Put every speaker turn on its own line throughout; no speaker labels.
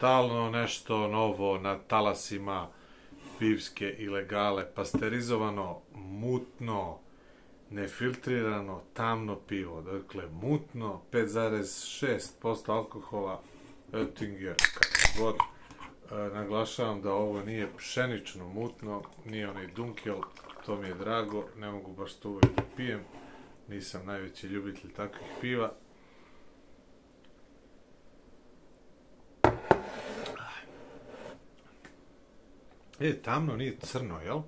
stalno nešto novo na talasima pivske ilegale, pasterizovano, mutno, nefiltrirano, tamno pivo. Dakle, mutno, 5,6% alkohola, Oettinger, kako god. E, naglašavam da ovo nije pšenično mutno, nije onaj dunkel, to mi je drago, ne mogu baš to uvijek da pijem, nisam najveći ljubitelj takvih piva. E, tamno nije crno, jel?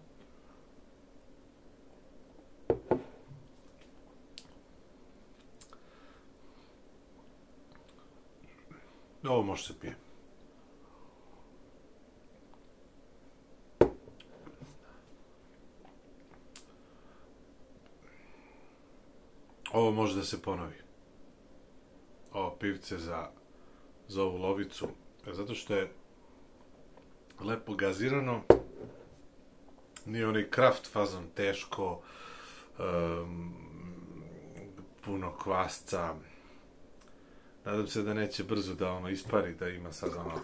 Ovo može se pije. Ovo može da se ponovi. Ovo pivce za, za ovu lovicu. E, zato što je lepo gazirano. Nije onaj kraft fazon teško, um, puno kvasca. Nadam se da neće brzo da ono ispari, da ima sad ono,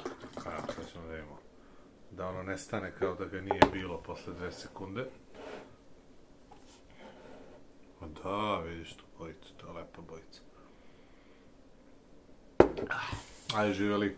a, šta ćemo da imamo, da ono nestane kao da ga nije bilo posle dve sekunde. O da, vidiš tu bojicu, to je lepa bojica. Ajde, živjeli.